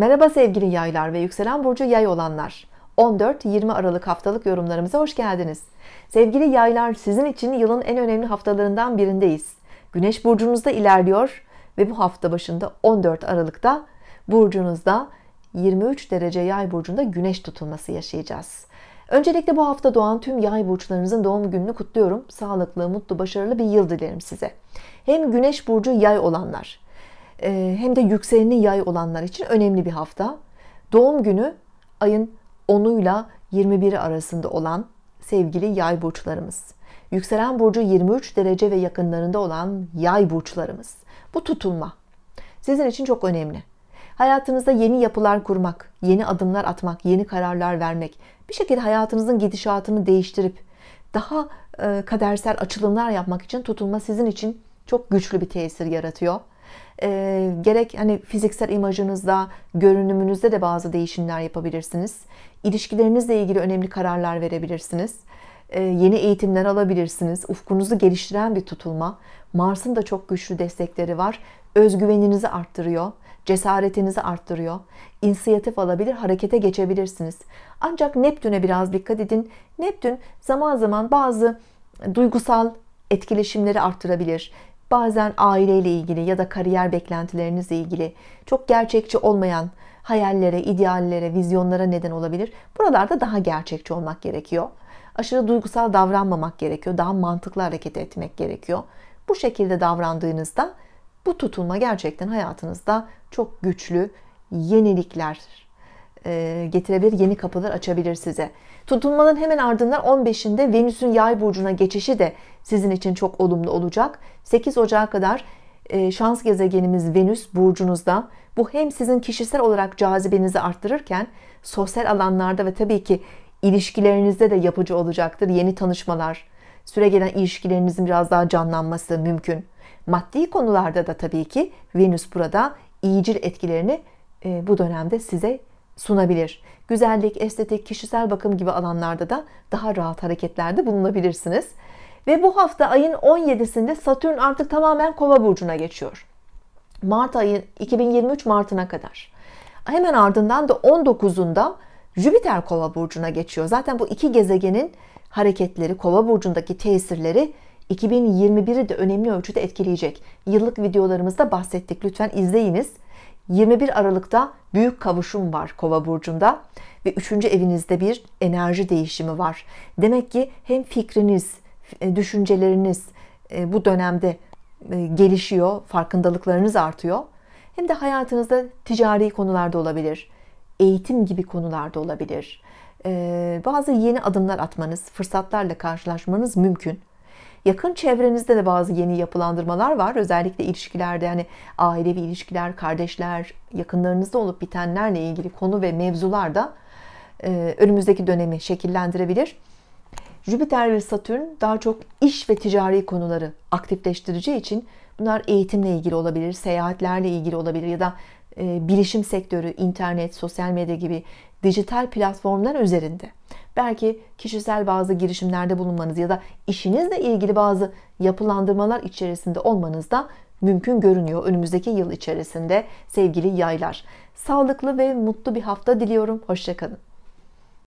Merhaba sevgili yaylar ve yükselen burcu yay olanlar. 14-20 Aralık haftalık yorumlarımıza hoş geldiniz. Sevgili yaylar sizin için yılın en önemli haftalarından birindeyiz. Güneş burcunuzda ilerliyor ve bu hafta başında 14 Aralık'ta burcunuzda 23 derece yay burcunda güneş tutulması yaşayacağız. Öncelikle bu hafta doğan tüm yay burçlarınızın doğum gününü kutluyorum. Sağlıklı, mutlu, başarılı bir yıl dilerim size. Hem güneş burcu yay olanlar hem de yükseleni yay olanlar için önemli bir hafta. Doğum günü ayın 10'uyla 21'i arasında olan sevgili yay burçlarımız. Yükselen burcu 23 derece ve yakınlarında olan yay burçlarımız. Bu tutulma sizin için çok önemli. Hayatınızda yeni yapılar kurmak, yeni adımlar atmak, yeni kararlar vermek, bir şekilde hayatınızın gidişatını değiştirip daha e, kadersel açılımlar yapmak için tutulma sizin için çok güçlü bir tesir yaratıyor. E, gerek hani fiziksel imajınızda, görünümünüzde de bazı değişimler yapabilirsiniz. İlişkilerinizle ilgili önemli kararlar verebilirsiniz. E, yeni eğitimler alabilirsiniz. Ufkunuzu geliştiren bir tutulma. Mars'ın da çok güçlü destekleri var. Özgüveninizi arttırıyor cesaretinizi arttırıyor. İnisiyatif alabilir, harekete geçebilirsiniz. Ancak Neptün'e biraz dikkat edin. Neptün zaman zaman bazı duygusal etkileşimleri arttırabilir. Bazen aileyle ilgili ya da kariyer beklentilerinizle ilgili çok gerçekçi olmayan hayallere, ideallere, vizyonlara neden olabilir. Buralarda daha gerçekçi olmak gerekiyor. Aşırı duygusal davranmamak gerekiyor. Daha mantıklı hareket etmek gerekiyor. Bu şekilde davrandığınızda bu tutulma gerçekten hayatınızda çok güçlü yenilikler getirebilir, yeni kapılar açabilir size. Tutulmanın hemen ardından 15'inde Venüs'ün yay burcuna geçişi de sizin için çok olumlu olacak. 8 Ocağı kadar e, şans gezegenimiz Venüs burcunuzda. Bu hem sizin kişisel olarak cazibenizi arttırırken sosyal alanlarda ve tabii ki ilişkilerinizde de yapıcı olacaktır. Yeni tanışmalar, süre gelen ilişkilerinizin biraz daha canlanması mümkün. Maddi konularda da tabii ki Venüs burada iyicil etkilerini e, bu dönemde size sunabilir. Güzellik, estetik, kişisel bakım gibi alanlarda da daha rahat hareketlerde bulunabilirsiniz. Ve bu hafta ayın 17'sinde Satürn artık tamamen Kova burcuna geçiyor. Mart ayı 2023 Mart'ına kadar. Hemen ardından da 19'unda Jüpiter Kova burcuna geçiyor. Zaten bu iki gezegenin hareketleri, Kova burcundaki tesirleri 2021'i de önemli ölçüde etkileyecek. Yıllık videolarımızda bahsettik. Lütfen izleyiniz. 21 Aralık'ta büyük kavuşum var Kova burcunda ve 3. evinizde bir enerji değişimi var. Demek ki hem fikriniz, e, düşünceleriniz e, bu dönemde e, gelişiyor, farkındalıklarınız artıyor. Hem de hayatınızda ticari konularda olabilir, eğitim gibi konularda olabilir. Bazı yeni adımlar atmanız, fırsatlarla karşılaşmanız mümkün. Yakın çevrenizde de bazı yeni yapılandırmalar var. Özellikle ilişkilerde yani ailevi ilişkiler, kardeşler, yakınlarınızda olup bitenlerle ilgili konu ve mevzular da e, önümüzdeki dönemi şekillendirebilir. Jüpiter ve Satürn daha çok iş ve ticari konuları aktifleştireceği için bunlar eğitimle ilgili olabilir, seyahatlerle ilgili olabilir ya da e, bilişim sektörü, internet, sosyal medya gibi dijital platformlar üzerinde belki kişisel bazı girişimlerde bulunmanız ya da işinizle ilgili bazı yapılandırmalar içerisinde olmanız da mümkün görünüyor önümüzdeki yıl içerisinde sevgili yaylar. Sağlıklı ve mutlu bir hafta diliyorum. Hoşçakalın.